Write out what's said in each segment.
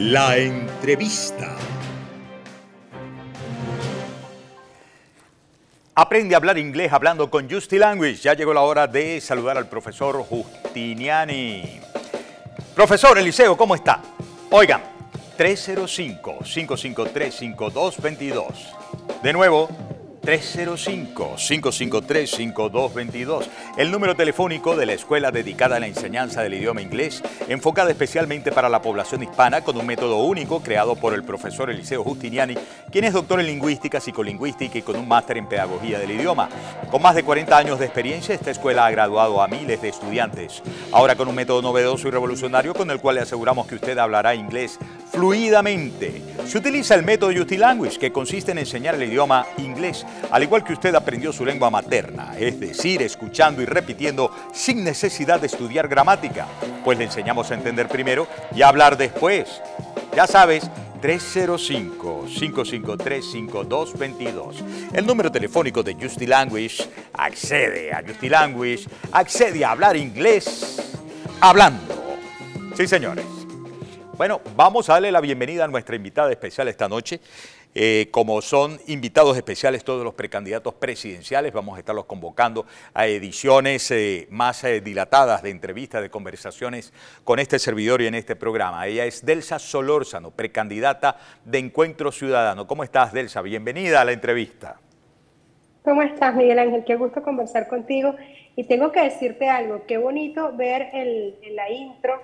La entrevista. Aprende a hablar inglés hablando con Justy Language. Ya llegó la hora de saludar al profesor Justiniani. Profesor Eliseo, ¿cómo está? Oigan, 305-553-5222. De nuevo, 305-553-5222, el número telefónico de la escuela dedicada a la enseñanza del idioma inglés, enfocada especialmente para la población hispana con un método único creado por el profesor Eliseo Justiniani, quien es doctor en lingüística, psicolingüística y con un máster en pedagogía del idioma. Con más de 40 años de experiencia, esta escuela ha graduado a miles de estudiantes. Ahora con un método novedoso y revolucionario con el cual le aseguramos que usted hablará inglés fluidamente. Se utiliza el método Language, que consiste en enseñar el idioma inglés al igual que usted aprendió su lengua materna, es decir, escuchando y repitiendo sin necesidad de estudiar gramática, pues le enseñamos a entender primero y a hablar después. Ya sabes, 305-553-5222. El número telefónico de Justy Language accede a Justy Language, accede a hablar inglés hablando. Sí, señores. Bueno, vamos a darle la bienvenida a nuestra invitada especial esta noche. Eh, como son invitados especiales todos los precandidatos presidenciales, vamos a estarlos convocando a ediciones eh, más eh, dilatadas de entrevistas, de conversaciones con este servidor y en este programa. Ella es Delsa Solórzano, precandidata de Encuentro Ciudadano. ¿Cómo estás, Delsa? Bienvenida a la entrevista. ¿Cómo estás, Miguel Ángel? Qué gusto conversar contigo. Y tengo que decirte algo, qué bonito ver el, la intro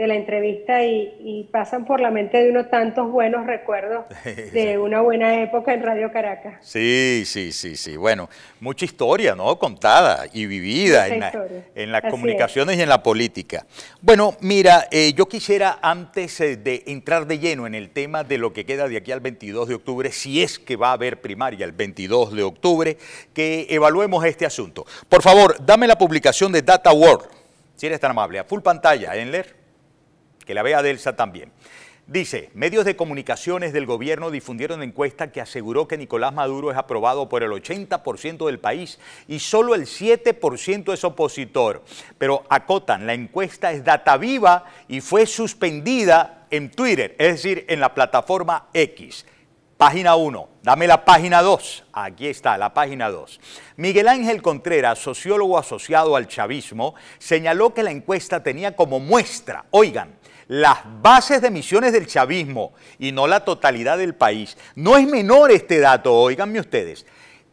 de la entrevista y, pasan por la mente de uno tantos buenos recuerdos de una buena época en Radio Caracas. Sí, sí, sí, sí. Bueno, mucha historia, ¿no? Contada y vivida en, las comunicaciones y en la política. Bueno, mira, eh, yo quisiera antes eh, de entrar de lleno en el tema de lo que queda de aquí al 22 de octubre, si es que va a haber primaria el 22 de octubre, que evaluemos este asunto. Por favor, dame la publicación de Data World, si eres tan amable, a full pantalla, en leer que la vea Delsa también. Dice, medios de comunicaciones del gobierno difundieron encuesta que aseguró que Nicolás Maduro es aprobado por el 80% del país y solo el 7% es opositor. Pero acotan, la encuesta es data viva y fue suspendida en Twitter, es decir, en la plataforma X. Página 1, dame la página 2. Aquí está, la página 2. Miguel Ángel Contreras, sociólogo asociado al chavismo, señaló que la encuesta tenía como muestra, oigan, las bases de emisiones del chavismo y no la totalidad del país. No es menor este dato, oíganme ustedes,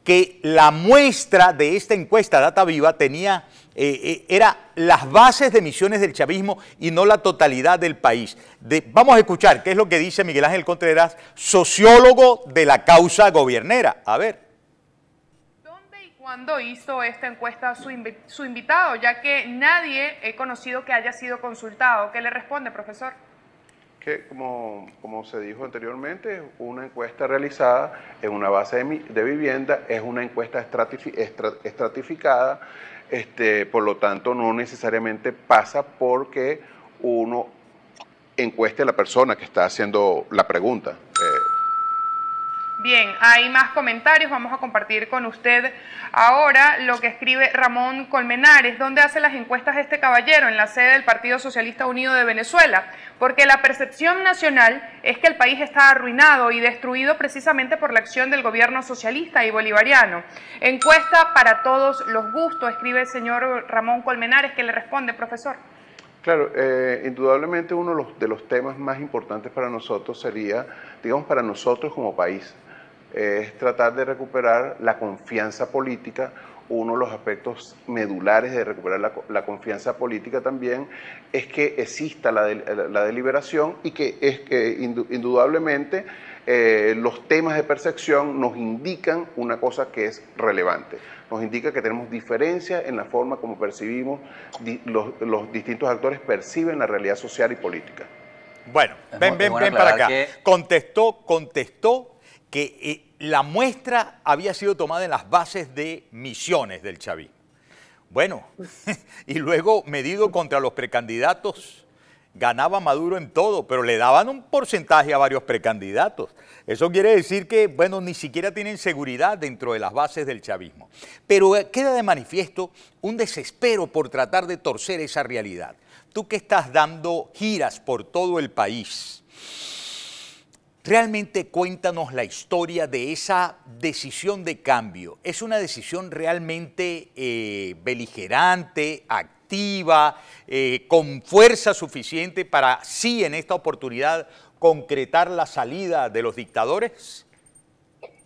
que la muestra de esta encuesta Data Viva tenía, eh, eh, era las bases de emisiones del chavismo y no la totalidad del país. vamos a escuchar qué es lo que dice Miguel Ángel Contreras, sociólogo de la causa gobiernera. A ver. ¿Cuándo hizo esta encuesta su, su, invitado? Ya que nadie he conocido que haya sido consultado. ¿Qué le responde, profesor? Que como, como se dijo anteriormente, una encuesta realizada en una base de, vivienda es una encuesta estratificada, este, por lo tanto no necesariamente pasa porque uno encueste a la persona que está haciendo la pregunta. Eh, Bien, hay más comentarios, vamos a compartir con usted ahora lo que escribe Ramón Colmenares. ¿Dónde hace las encuestas este caballero? En la sede del Partido Socialista Unido de Venezuela. Porque la percepción nacional es que el país está arruinado y destruido precisamente por la acción del gobierno socialista y bolivariano. Encuesta para todos los gustos, escribe el señor Ramón Colmenares, que le responde, profesor. Claro, eh, indudablemente uno de los temas más importantes para nosotros sería, digamos, para nosotros como país, es tratar de recuperar la confianza política. Uno de los aspectos medulares de recuperar la, confianza política también es que exista la, deliberación y que es que indudablemente eh, los temas de percepción nos indican una cosa que es relevante. Nos indica que tenemos diferencias en la forma como percibimos, los, los distintos actores perciben la realidad social y política. Bueno, ven, ven, ven para acá. Contestó, contestó que eh, la muestra había sido tomada en las bases de misiones del chavismo. Bueno, y luego medido contra los precandidatos, ganaba Maduro en todo, pero le daban un porcentaje a varios precandidatos. Eso quiere decir que, bueno, ni siquiera tienen seguridad dentro de las bases del chavismo. Pero eh, queda de manifiesto un desespero por tratar de torcer esa realidad. Tú que estás dando giras por todo el país, Realmente cuéntanos la historia de esa decisión de cambio. ¿Es una decisión realmente eh, beligerante, activa, eh, con fuerza suficiente para sí en esta oportunidad concretar la salida de los dictadores?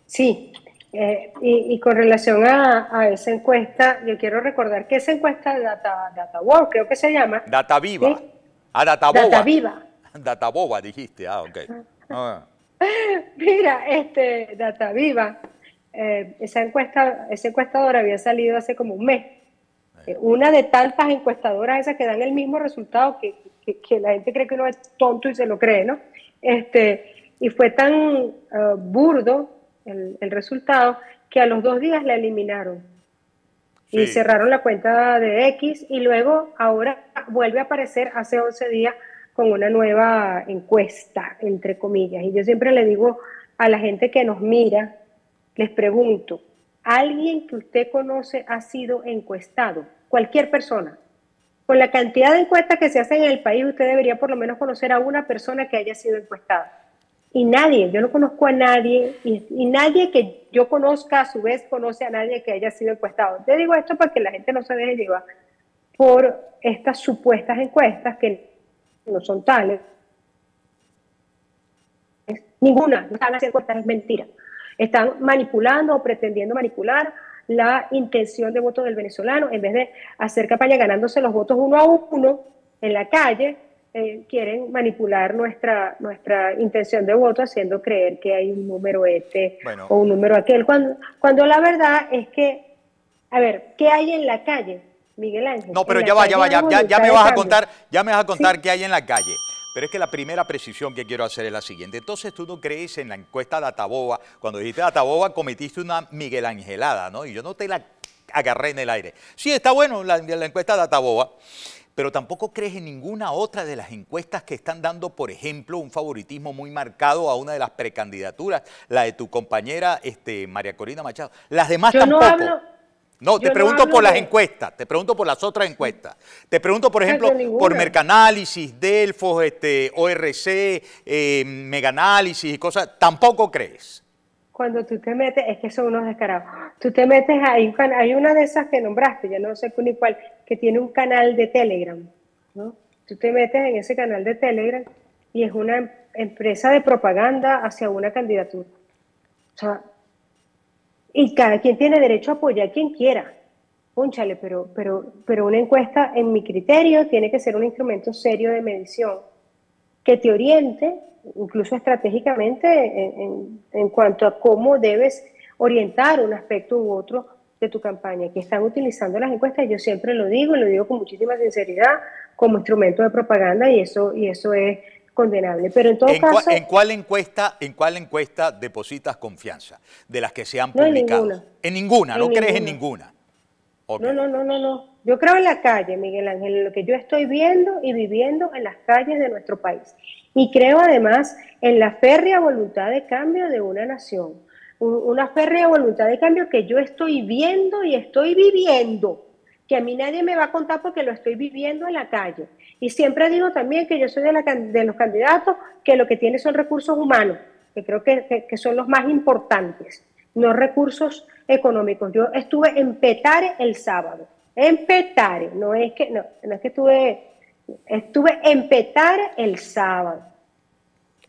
Sí, eh, y, con relación a, esa encuesta, yo quiero recordar que esa encuesta de Data, Data creo que se llama. Data Viva. A ah, Data Boba. Data Viva. Data Boba, dijiste. Ah, ok. Ah. Mira, este, Data Viva, eh, esa, encuesta, esa encuestadora había salido hace como un mes. Eh, una de tantas encuestadoras esas que dan el mismo resultado que, que, la gente cree que uno es tonto y se lo cree, ¿no? Este, y fue tan uh, burdo el, el, resultado que a los dos días la eliminaron. Y cerraron la cuenta de X y luego ahora vuelve a aparecer hace 11 días con una nueva encuesta, entre comillas. Y yo siempre le digo a la gente que nos mira, les pregunto, ¿alguien que usted conoce ha sido encuestado? Cualquier persona. Con la cantidad de encuestas que se hacen en el país, usted debería por lo menos conocer a una persona que haya sido encuestada. Y nadie, yo no conozco a nadie, y, nadie que yo conozca a su vez conoce a nadie que haya sido encuestado. Te digo esto para que la gente no se deje llevar por estas supuestas encuestas que no son tales. Ninguna, no están haciendo es mentira. Están manipulando o pretendiendo manipular la intención de voto del venezolano en vez de hacer campaña ganándose los votos uno a uno en la calle. Eh, quieren manipular nuestra, nuestra intención de voto haciendo creer que hay un número este o un número aquel, cuando, cuando la verdad es que, a ver, ¿qué hay en la calle? Miguel Ángel. No, pero ya va, ya va, ya, me vas a contar, ya me vas a contar qué hay en la calle. Pero es que la primera precisión que quiero hacer es la siguiente. Entonces tú no crees en la encuesta de Ataboba. Cuando dijiste Ataboba cometiste una Miguel Angelada, ¿no? Y yo no te la agarré en el aire. Sí, está bueno la, la encuesta de Ataboba, pero tampoco crees en ninguna otra de las encuestas que están dando, por ejemplo, un favoritismo muy marcado a una de las precandidaturas, la de tu compañera este, María Corina Machado. Las demás tampoco. No, te pregunto por las encuestas, te pregunto por las otras encuestas. Te pregunto, por ejemplo, por Mercanálisis, Delfos, este, ORC, eh, Meganálisis y cosas. ¿Tampoco crees? Cuando tú te metes, es que son unos descarados. Tú te metes ahí, hay una de esas que nombraste, ya no sé ni cuál, que tiene un canal de Telegram. ¿no? Tú te metes en ese canal de Telegram y es una empresa de propaganda hacia una candidatura. O sea, y cada quien tiene derecho a apoyar a quien quiera. Pónchale, pero, pero, pero una encuesta, en mi criterio, tiene que ser un instrumento serio de medición que te oriente, incluso estratégicamente, en, en cuanto a cómo debes orientar un aspecto u otro de tu campaña, que están utilizando las encuestas, yo siempre lo digo y lo digo con muchísima sinceridad, como instrumento de propaganda y eso, y eso es condenable. Pero en todo caso... ¿En cuál encuesta, en cuál encuesta depositas confianza de las que se han publicado? en ninguna. ¿no crees en ninguna? No, no, no, no, no. Yo creo en la calle, Miguel Ángel, en lo que yo estoy viendo y viviendo en las calles de nuestro país. Y creo además en la férrea voluntad de cambio de una nación. Una férrea voluntad de cambio que yo estoy viendo y estoy viviendo que a mí nadie me va a contar porque lo estoy viviendo en la calle. Y siempre digo también que yo soy de, los candidatos que lo que tiene son recursos humanos, que creo que, que, son los más importantes, no recursos económicos. Yo estuve en Petare el sábado, en Petare, no es que, no, no es que estuve, estuve en Petare el sábado.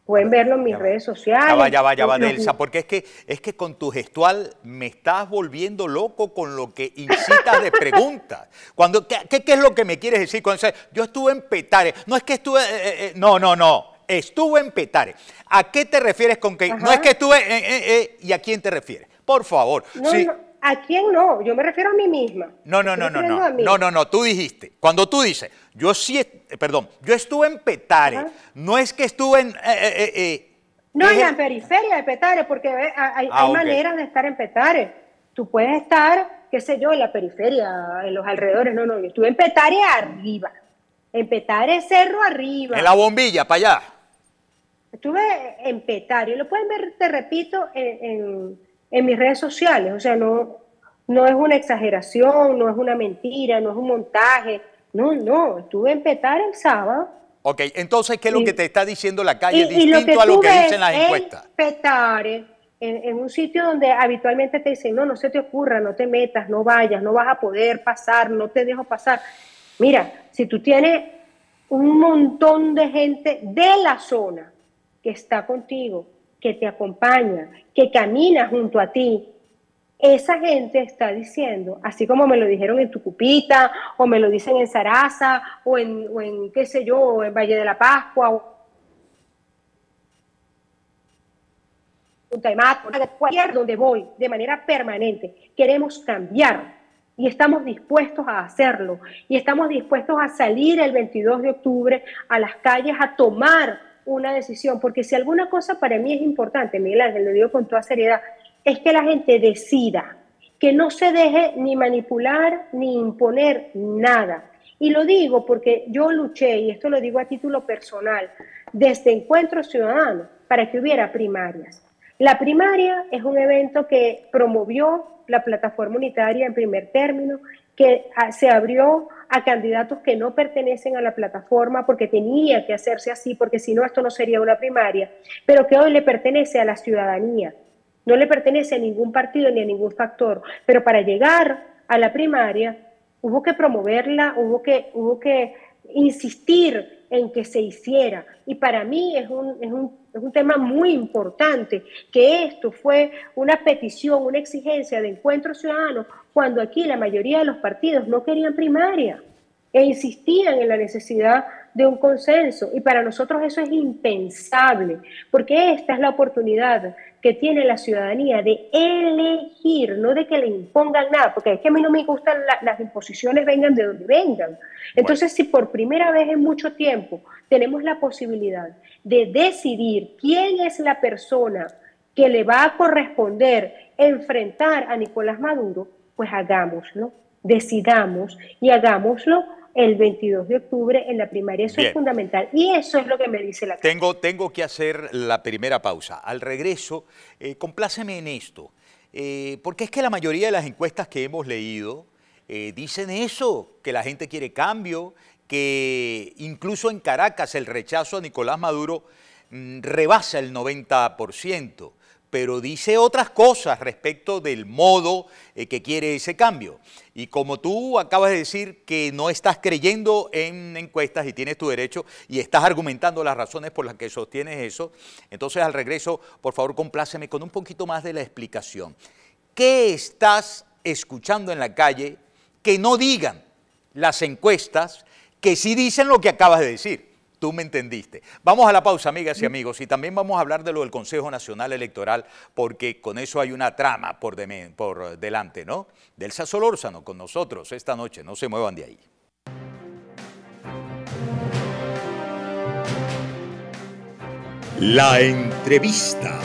Pueden verlo en mis redes sociales. Ya va, ya va, ya va, Delsa, porque es que, es que con tu gestual me estás volviendo loco con lo que incitas de preguntas. Cuando, ¿qué, ¿qué, es lo que me quieres decir? Cuando yo estuve en Petare, no es que estuve, eh, eh, eh, no, no, no, estuve en Petare. ¿A qué te refieres con que, no es que estuve, y a quién te refieres? Por favor. sí. ¿A quién no? Yo me refiero a mí misma. No, no, no, no, no. No, no, no. Tú dijiste, cuando tú dices, yo sí, perdón, yo estuve en Petare, no es que estuve en... Eh, eh, eh, no, en la periferia de Petare, porque hay, ah, maneras de estar en Petare. Tú puedes estar, qué sé yo, en la periferia, en los alrededores. No, no, yo estuve en Petare arriba. En Petare cerro arriba. En la bombilla, para allá. Estuve en Petare. Lo pueden ver, te repito, en en mis redes sociales. O sea, no, no es una exageración, no es una mentira, no es un montaje. No, no, estuve en Petar el sábado Ok, entonces, ¿qué es lo que te está diciendo la calle distinto a lo que dicen las encuestas? Petare, en, en, un sitio donde habitualmente te dicen, no, no se te ocurra, no te metas, no vayas, no vas a poder pasar, no te dejo pasar. Mira, si tú tienes un montón de gente de la zona que está contigo, que te acompaña, que camina junto a ti, esa gente está diciendo, así como me lo dijeron en Tucupita, o me lo dicen en Sarasa, o en, o en qué sé yo, en Valle de la Pascua, o cualquier donde voy, de manera permanente, queremos cambiar y estamos dispuestos a hacerlo. Y estamos dispuestos a salir el 22 de octubre a las calles a tomar una decisión, porque si alguna cosa para mí es importante, Miguel Ángel, lo digo con toda seriedad, es que la gente decida, que no se deje ni manipular ni imponer nada. Y lo digo porque yo luché, y esto lo digo a título personal, desde Encuentro Ciudadano para que hubiera primarias. La primaria es un evento que promovió la plataforma unitaria en primer término, que se abrió a candidatos que no pertenecen a la plataforma porque tenía que hacerse así, porque si no esto no sería una primaria, pero que hoy le pertenece a la ciudadanía. No le pertenece a ningún partido ni a ningún factor, pero para llegar a la primaria hubo que promoverla, hubo que, hubo que insistir en que se hiciera. Y para mí es un, es un, es un tema muy importante que esto fue una petición, una exigencia de encuentro ciudadano, cuando aquí la mayoría de los partidos no querían primaria e insistían en la necesidad de un consenso. Y para nosotros eso es impensable, porque esta es la oportunidad que tiene la ciudadanía de elegir, no de que le impongan nada, porque es que a mí no me gustan las imposiciones, vengan de donde vengan. Entonces, si por primera vez en mucho tiempo tenemos la posibilidad de decidir quién es la persona que le va a corresponder enfrentar a Nicolás Maduro, pues hagámoslo, decidamos y hagámoslo el 22 de octubre en la primaria. Eso es fundamental. Y eso es lo que me dice la tengo, tengo que hacer la primera pausa. Al regreso, eh, compláceme en esto. Eh, porque es que la mayoría de las encuestas que hemos leído eh, dicen eso, que la gente quiere cambio, que incluso en Caracas el rechazo a Nicolás Maduro mm, rebasa el 90% pero dice otras cosas respecto del modo eh, que quiere ese cambio. Y como tú acabas de decir que no estás creyendo en encuestas y tienes tu derecho y estás argumentando las razones por las que sostienes eso, entonces al regreso, por favor, compláceme con un poquito más de la explicación. ¿Qué estás escuchando en la calle que no digan las encuestas que sí dicen lo que acabas de decir? Tú me entendiste. Vamos a la pausa, amigas y amigos, y también vamos a hablar de lo del Consejo Nacional Electoral, porque con eso hay una trama por, por delante, ¿no? Delsa Solórzano con nosotros esta noche, no se muevan de ahí. La entrevista.